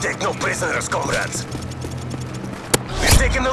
Take no prisoners, comrades. We're taking the